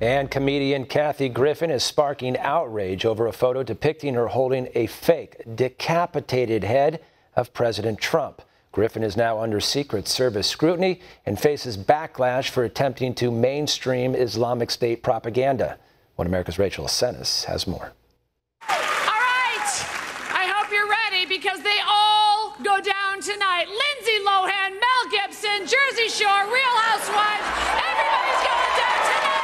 And comedian Kathy Griffin is sparking outrage over a photo depicting her holding a fake, decapitated head of President Trump. Griffin is now under Secret Service scrutiny and faces backlash for attempting to mainstream Islamic State propaganda. One America's Rachel Acenas has more. All right, I hope you're ready because they all go down tonight. Lindsay Lohan, Mel Gibson, Jersey Shore, Real Housewives, everybody's going down tonight.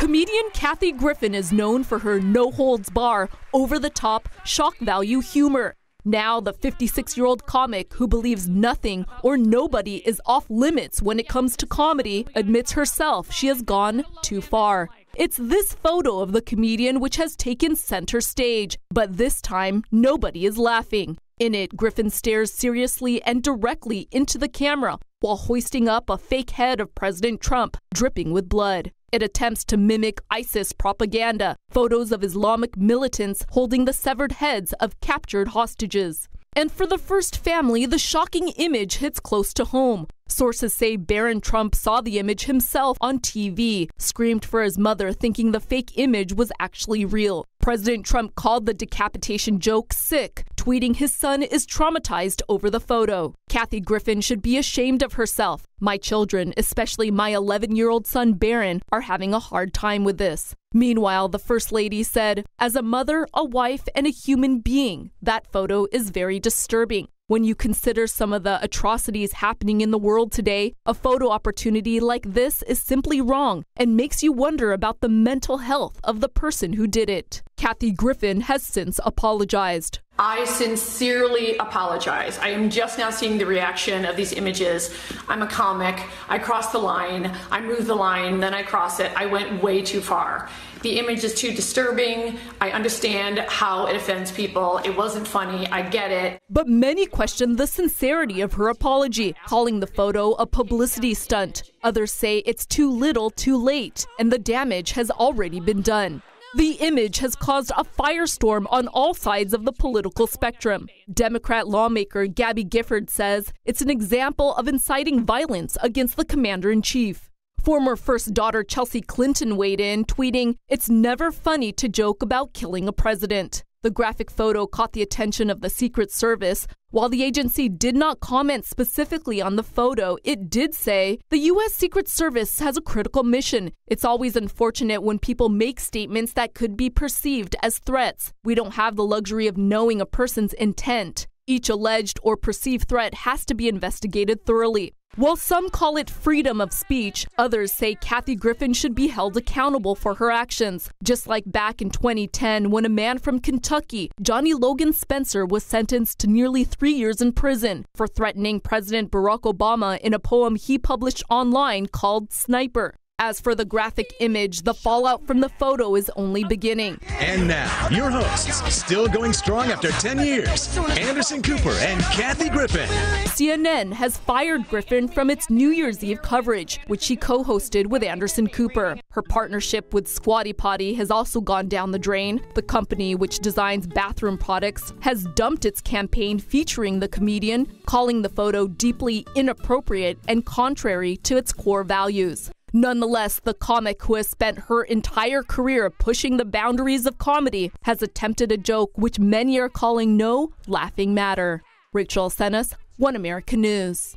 Comedian Kathy Griffin is known for her no holds bar, over the top, shock value humor. Now, the 56 year old comic who believes nothing or nobody is off limits when it comes to comedy admits herself she has gone too far. It's this photo of the comedian which has taken center stage, but this time nobody is laughing. In it, Griffin stares seriously and directly into the camera while hoisting up a fake head of President Trump, dripping with blood. It attempts to mimic ISIS propaganda, photos of Islamic militants holding the severed heads of captured hostages. And for the first family, the shocking image hits close to home. Sources say Barron Trump saw the image himself on TV, screamed for his mother, thinking the fake image was actually real. President Trump called the decapitation joke sick, tweeting his son is traumatized over the photo. Kathy Griffin should be ashamed of herself. My children, especially my 11 year old son Barron, are having a hard time with this. Meanwhile, the First Lady said, As a mother, a wife, and a human being, that photo is very disturbing. When you consider some of the atrocities happening in the world today, a photo opportunity like this is simply wrong and makes you wonder about the mental health of the person who did it. Kathy Griffin has since apologized. I sincerely apologize. I am just now seeing the reaction of these images. I'm a comic. I cross the line. I move the line, then I cross it. I went way too far. The image is too disturbing. I understand how it offends people. It wasn't funny. I get it. But many question the sincerity of her apology, calling the photo a publicity stunt. Others say it's too little, too late, and the damage has already been done. The image has caused a firestorm on all sides of the political spectrum. Democrat lawmaker Gabby Giffords says it's an example of inciting violence against the commander in chief. Former first daughter Chelsea Clinton weighed in, tweeting, It's never funny to joke about killing a president. The graphic photo caught the attention of the Secret Service. While the agency did not comment specifically on the photo, it did say the U.S. Secret Service has a critical mission. It's always unfortunate when people make statements that could be perceived as threats. We don't have the luxury of knowing a person's intent. Each alleged or perceived threat has to be investigated thoroughly. While some call it freedom of speech, others say Kathy Griffin should be held accountable for her actions. Just like back in 2010, when a man from Kentucky, Johnny Logan Spencer, was sentenced to nearly three years in prison for threatening President Barack Obama in a poem he published online called Sniper. As for the graphic image, the fallout from the photo is only beginning. And now, your hosts, still going strong after 10 years, Anderson Cooper and Kathy Griffin. CNN has fired Griffin from its New Year's Eve coverage, which she co hosted with Anderson Cooper. Her partnership with Squatty Potty has also gone down the drain. The company, which designs bathroom products, has dumped its campaign featuring the comedian, calling the photo deeply inappropriate and contrary to its core values. Nonetheless, the comic who has spent her entire career pushing the boundaries of comedy has attempted a joke which many are calling no laughing matter. Rachel Acenas, One American News.